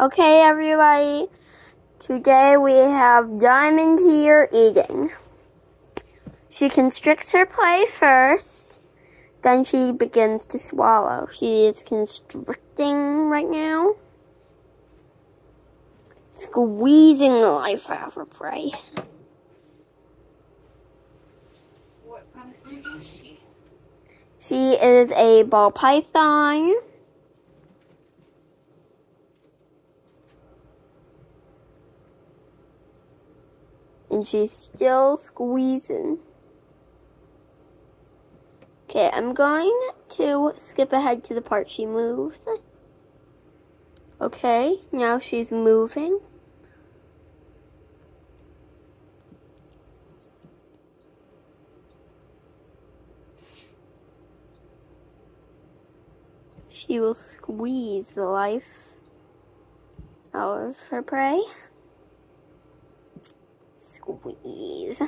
Okay, everybody. Today we have Diamond here eating. She constricts her prey first, then she begins to swallow. She is constricting right now, squeezing the life out of her prey. What kind of snake is she? She is a ball python. And she's still squeezing. Okay, I'm going to skip ahead to the part she moves. Okay, now she's moving. She will squeeze the life out of her prey. Squeeze.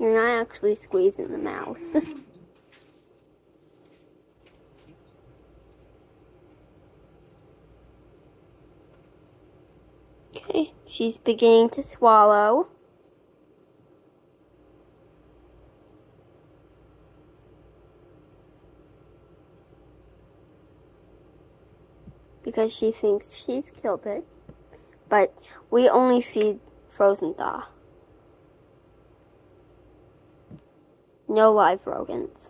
You're not actually squeezing the mouse. okay, she's beginning to swallow. Because she thinks she's killed it. But we only feed frozen thaw. No live rodents.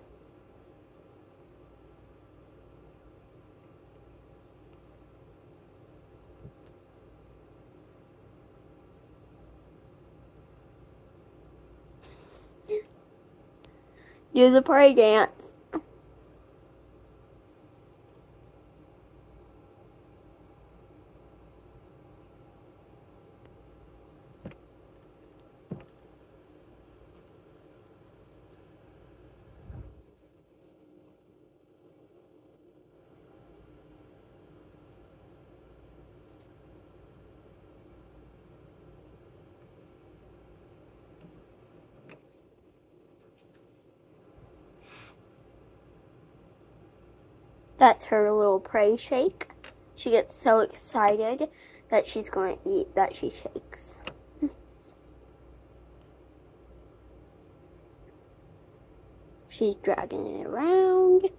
Do the prey dance. That's her little prey shake. She gets so excited that she's going to eat that she shakes. She's dragging it around.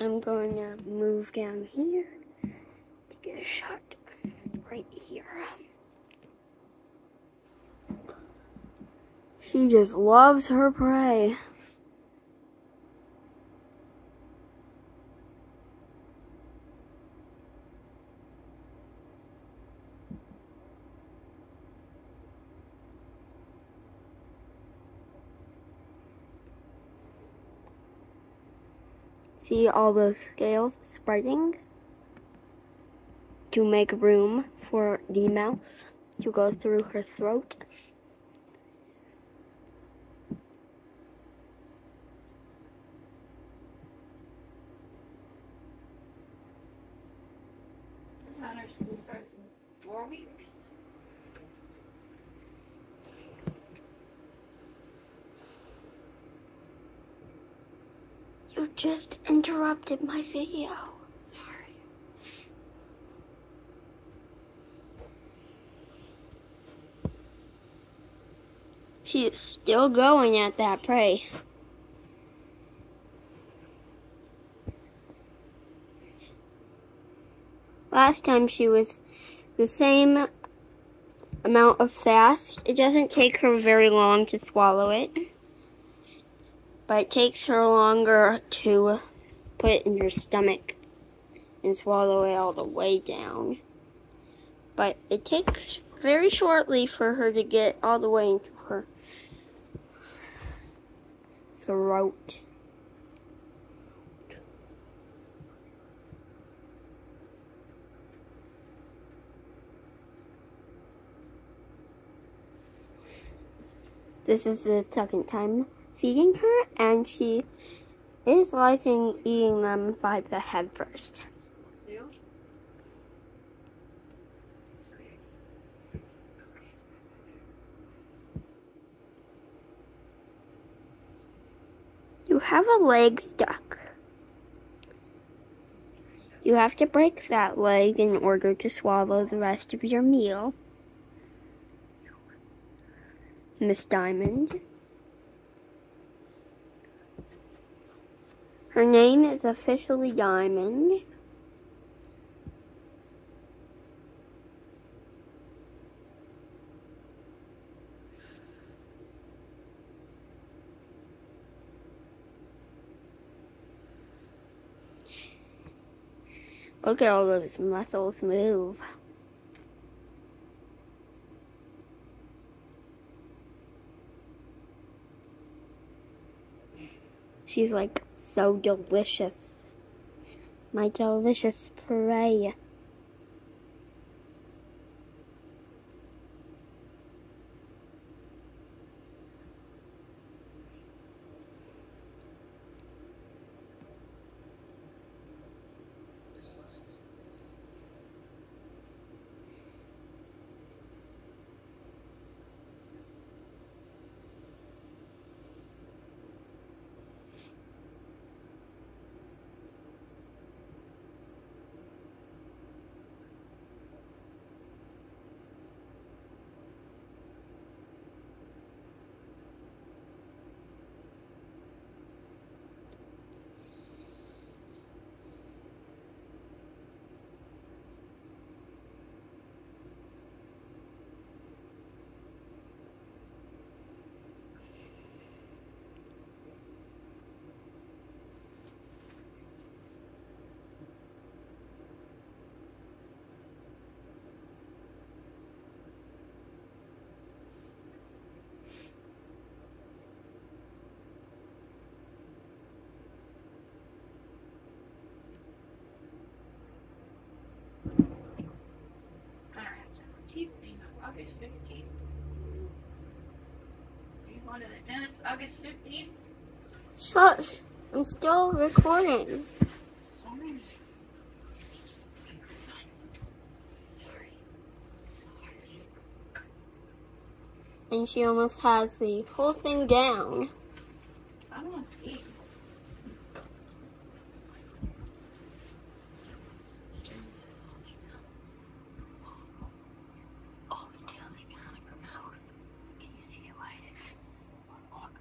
I'm going to move down here to get a shot right here. She just loves her prey. See all those scales spreading to make room for the mouse to go through her throat. You just interrupted my video. Sorry. She is still going at that prey. Last time she was the same amount of fast. It doesn't take her very long to swallow it. But it takes her longer to put in her stomach and swallow it all the way down. But it takes very shortly for her to get all the way into her throat. This is the second time feeding her, and she is liking eating them by the head first. You have a leg stuck. You have to break that leg in order to swallow the rest of your meal. Miss Diamond. Her name is officially Diamond. Look at all those muscles move. She's like so delicious. My delicious prey. Teeth thing on August 15th. Are you going to the dentist August 15th? Shush! I'm still recording. Sorry. Sorry. Sorry. And she almost has the whole thing down. I want to see. Oh, the tail's hanging out of her mouth. Can you see it wide? Look.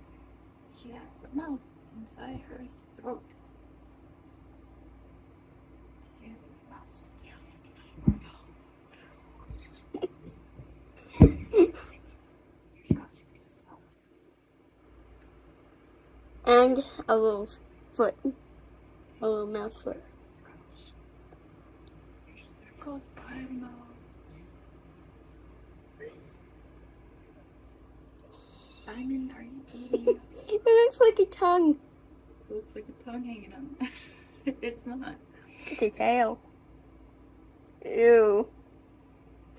She has the mouse inside her throat. She has the mouse. Yeah. Here she goes. She's gonna smell. And a little foot. A little mouse foot. Called. Diamond, are you eating? It looks like a tongue. It looks like a tongue hanging out. it's not. It's a tail. Ew.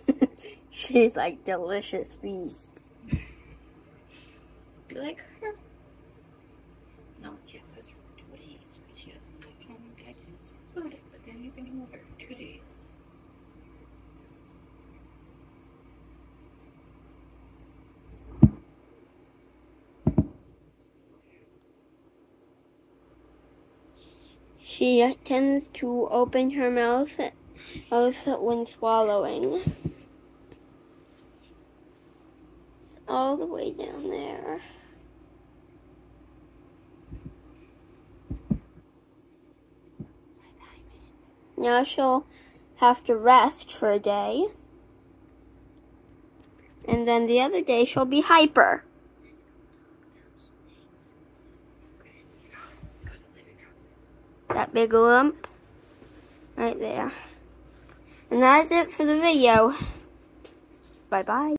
She's like delicious feast. Do you like her? No, yeah, that's for two days. She has to stay home in Texas. Food but then you can hold her two days. She tends to open her mouth mouth when swallowing. It's all the way down there. Now she'll have to rest for a day. And then the other day she'll be hyper. That's that big lump right there. And that's it for the video. Bye-bye.